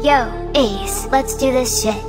Yo, Ace, let's do this shit.